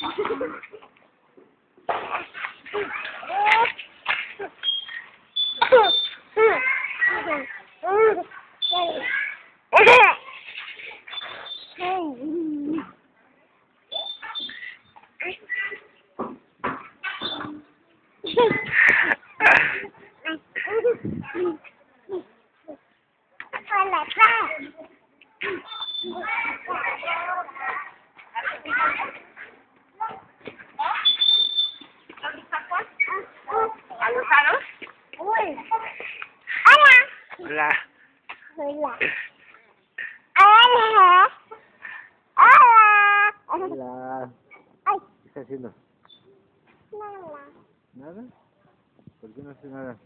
Con là ba. Hola. Hola. Hola. Hola. Hola. ¿Qué está haciendo? nada. ¿Nada? ¿Por qué no hace nada?